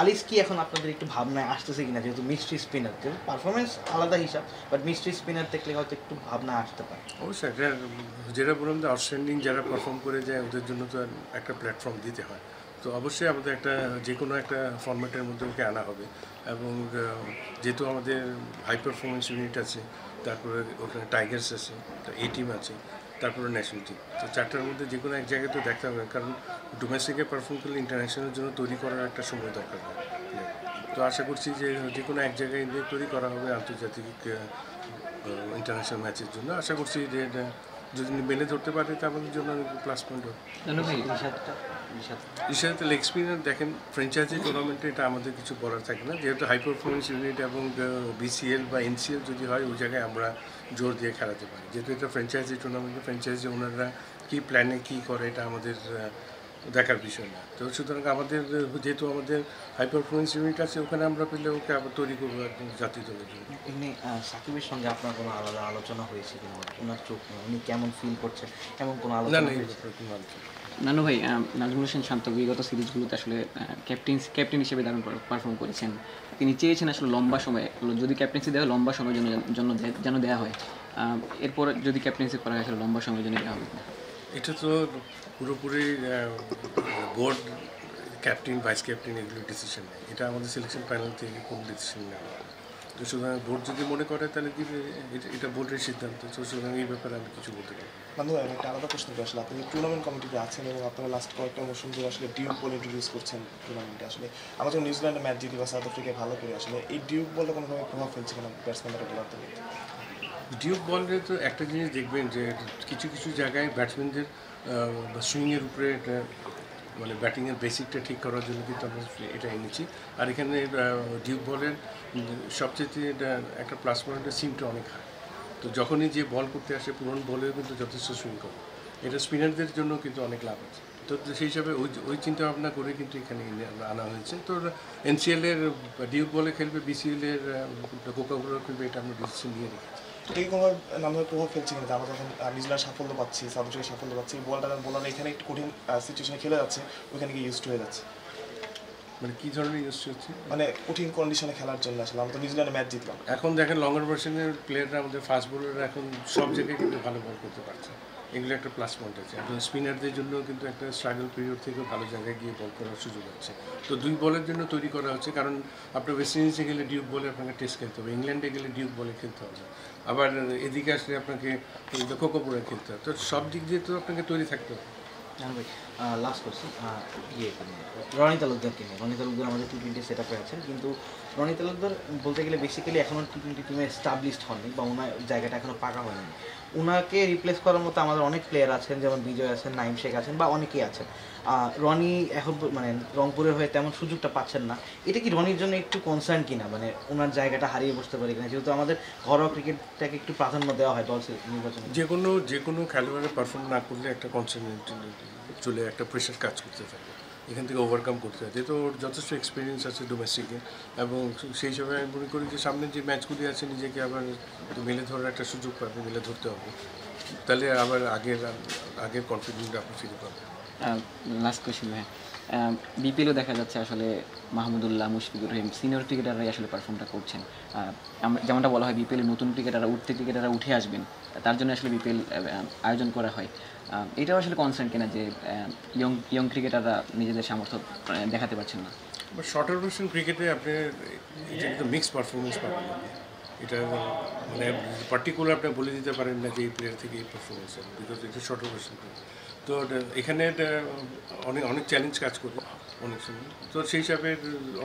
আলিস কি এখন আপনাদের একটু ভাবনায় আসতেছে কিনা? যেহেতু মিস্ট্রি স্পিনার পারফরমেন্স আলাদা হিসাব বাট মিস্ট্রি স্পিনার দেখলে হয়তো একটু ভাবনা আসতে পারে। অবশ্যই, একটা যেটা বললাম যে আউটস্ট্যান্ডিং যারা পারফর্ম করে যায়, ওদের জন্য তো একটা প্ল্যাটফর্ম দিতে হয়। তো অবশ্যই আমাদের একটা যে কোনো একটা ফর্ম্যাটের মধ্যে ওকে আনা হবে। এবং যেহেতু আমাদের হাই পারফরমেন্স ইউনিট আছে, তারপরে ওখানে টাইগার্স আছে এ টিম আছে তারপরে ন্যাশনাল টিম তো চারটার মধ্যে যে কোনো এক জায়গায় তো দেখতে হবে, কারণ ডোমেস্টিকে পারফর্ম করলে ইন্টারন্যাশনালের জন্য তৈরি করার একটা সময় দরকার হয়। তো আশা করছি যে যে কোনো এক জায়গায় তৈরি করা হবে আন্তর্জাতিক ইন্টারন্যাশনাল ম্যাচের জন্য। আশা করছি যে যদি মেলে ধরতে পারে তা আমাদের জন্য প্লাস পয়েন্ট হবে। ইশারাতে লেগ স্পিনার দেখেন ফ্র্যাঞ্চাইজি টুর্নামেন্টে এটা আমাদের কিছু বলার থাকে না। যেহেতু হাই পারফরমেন্স ইউনিট এবং বিসিএল বা এনসিএল যদি হয় ওই জায়গায় আমরা জোর দিয়ে খেলাতে পারি। যেহেতু এটা ফ্র্যাঞ্চাইজি টুর্নামেন্টে ফ্র্যাঞ্চাইজি ওনাররা কী প্ল্যানে কী করে এটা আমাদের দেখার বিষয় না। তো সুতরাং আমাদের যেহেতু আমাদের হাই পারফরমেন্স ইউনিট আছে ওখানে আমরা পেলে ওকে আবার তৈরি করব একদম জাতীয় দলের জন্য এমনি সাকিবের সঙ্গে আপনার কোনো আলাদা আলোচনা হয়েছে কিনা? ওনার চোখ উনি কেমন ফিল করছেন? এমন কোনো আলোচনা না। নানু ভাই নাজমুল হোসেন শান্ত বিগত সিরিজগুলোতে আসলে ক্যাপ্টেন ক্যাপ্টেন হিসেবে দারুণ পারফর্ম করেছেন। তিনি চেয়েছেন আসলে লম্বা সময় যদি ক্যাপ্টেন্সি দেওয়া হয় লম্বা সময়ের জন্য জন্য যেন দেওয়া হয়। এরপর যদি ক্যাপ্টেন্সি করা হয় আসলে লম্বা সময়ের জন্য দেওয়া হবে এটা তো পুরোপুরি বোর্ড ক্যাপ্টেন ভাইস ক্যাপ্টেন এগুলো ডিসিশন নেয়। এটা আমাদের সিলেকশন প্যানেল থেকে কোনো ডিসিশন নেওয়া তো সুতরাং বোর্ড যদি মনে করে, তাহলে দিবে এটা- বোর্ডের সিদ্ধান্ত। তো সুতরাং এই ব্যাপারে আমি কিছু বলতে পারি। বান্ধব একটা আলাদা প্রশ্ন আসলে আপনি টুর্নামেন্ট কমিটিতে আছেন এবং আপনারা লাস্ট কয়েকটা মৌসুম ধরে আসলে ডিউক বল ইন্ট্রোডিউস করছেন টুর্নামেন্টে আসলে আমাদের যখন নিউজিল্যান্ডে ম্যাচ জিতি বা সাউথ আফ্রিকায় ভালো করে আসলে, এই ডিউক বলটা কোনোভাবে প্রভাব ফেলছে কিনা ব্যাটসম্যানরা বলার ডিউক বলে তো একটা জিনিস দেখবেন যে, কিছু কিছু জায়গায় ব্যাটসম্যানদের সুইংয়ের উপরে এটা মানে ব্যাটিংয়ের বেসিকটা ঠিক করার জন্য কিন্তু আমরা এটা এনেছি। আর এখানে ডিউক বলের সবচেয়ে এটা একটা প্লাস পয়েন্টের সিমটা অনেক হাই তো যখনই যে বল করতে আসে, পুরনো বলেও কিন্তু যথেষ্ট সুইং করে। এটা স্পিনারদের জন্য কিন্তু অনেক লাভ আছে। তো সেই হিসাবে ওই ওই চিন্তা ভাবনা করে কিন্তু এখানে আনা হয়েছে। তো এনসিএল এর ডিউক বলে খেলবে বিসিএলের কোকাগুলো খেলবে, এটা আমরা ডিসিশন নিয়ে রেখেছি। এটা কোনো নামের প্রভাব ফেলছে কিনা আমরা যখন নিজেরা সাফল্য পাচ্ছি সাউথ সাফল্য পাচ্ছি। বলটা বলার এখানে একটু কঠিন সিচুয়েশনে খেলে যাচ্ছে ওইখানে গিয়ে ইউজ হয়ে যাচ্ছে। মানে কী ধরনের ইউজ হচ্ছে? মানে কঠিন কন্ডিশনে খেলার জন্য আসলে আমরা তো নিউজিল্যান্ডে ম্যাচ জিতলাম। এখন দেখেন লঙ্গার ভার্সনের প্লেয়াররা আমাদের ফাস্ট বোলাররা এখন সব জায়গায় কিন্তু ভালো বল করতে পারছে। এগুলো একটা প্লাস পয়েন্ট আছে। এখন স্পিনারদের জন্য কিন্তু একটা স্ট্রাগল পিরিয়ড থেকে ভালো জায়গায় গিয়ে বল করার সুযোগ আছে। তো দুই বলের জন্য তৈরি করা হচ্ছে, কারণ আপনার ওয়েস্ট ইন্ডিজে গেলে ডিউক বলে আপনাকে টেস্ট খেলতে হবে ইংল্যান্ডে গেলে ডিউক বলে খেলতে হবে। আবার এদিকে আসলে আপনাকে কোকোপুরে খেলতে হবে। তো সব দিক দিয়ে তো আপনাকে তৈরি থাকতে হবে। লাস্ট কোশ্চেন ইয়ে রনি তালুকদারকে নিয়ে। রনি তালুকদার আমাদের টি টোয়েন্টি সেট আপে আছেন কিন্তু রনি তালুকদার বলতে গেলে বেসিক্যালি এখনও টি টোয়েন্টি টিমে এস্টাবলিশড হননি বা ওনার জায়গাটা এখনও পাকা হয়নি। ওনাকে রিপ্লেস করার মতো আমাদের অনেক প্লেয়ার আছেন, যেমন বিজয় আছেন, নাইম শেখ আছেন বা অনেকেই আছেন। রনি এখন মানে রংপুরের হয়ে তেমন সুযোগটা পাচ্ছেন না। এটা কি রনির জন্য একটু কনসার্ন কিনা? মানে ওনার জায়গাটা হারিয়ে বসতে পারে কিনা? যেহেতু আমাদের ঘরোয়া ক্রিকেটটাকে একটু প্রাধান্য দেওয়া হয় দল নির্বাচনে। যে কোনো যে কোনো খেলোয়াড়ের পারফর্ম না করলে একটা কনসেন্ট্রেট চলে একটা প্রেশার কাজ করতে থাকে। এখান থেকে ওভারকাম করতে হয়। যেহেতু ওর যথেষ্ট এক্সপিরিয়েন্স আছে ডোমেস্টিকে এবং সেই হিসাবে আমি মনে করি যে সামনে যে ম্যাচগুলি আছে নিজেকে আবার মেলে ধরার একটা সুযোগ পাবে, মেলে ধরতে হবে। তাহলে আবার আগের আগের কনফিডেন্ট আপনি ফিরে পাবেন। লাস্ট কোয়েশ্চেন ভাই। বিপিএলও দেখা যাচ্ছে আসলে মাহমুদুল্লাহ, মুশফিকুর রহিম সিনিয়র ক্রিকেটাররাই আসলে পারফর্মটা করছেন। যেমনটা বলা হয় বিপিএলে নতুন ক্রিকেটাররা উঠতে ক্রিকেটাররা উঠে আসবেন। তার জন্য আসলে বিপিএল আয়োজন করা হয়। এটাও আসলে কনসার্ন কিনা যে ইয়ং ইয়ং ক্রিকেটাররা নিজেদের সামর্থ্য দেখাতে পারছেন না। শর্টার ভার্সন ক্রিকেটে আপনি মিক্স পারফরমেন্স পাবেন। এটা মানে পার্টিকুলার আপনি বলে দিতে পারেন না যে এই প্লেয়ার থেকে এই পারফরমেন্স বিকজ এটা শর্টার ভার্সন তো এখানে অনেক অনেক চ্যালেঞ্জ কাজ করে অনেক সময়। তো সেই হিসাবে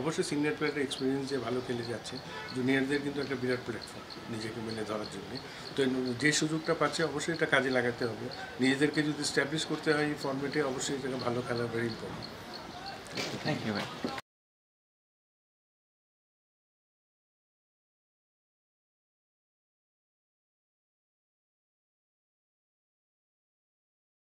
অবশ্যই সিনিয়র প্লেয়ারের এক্সপিরিয়েন্স যে ভালো খেলে যাচ্ছে জুনিয়রদের কিন্তু একটা বিরাট প্ল্যাটফর্ম নিজেকে মেনে ধরার জন্য। তো যে সুযোগটা পাচ্ছে অবশ্যই এটা কাজে লাগাতে হবে। নিজেদেরকে যদি স্ট্যাবলিশ করতে হয় এই ফর্মেটে অবশ্যই এটাকে ভালো খেলা ভেরি ইম্পর্টেন্ট থ্যাংক ইউ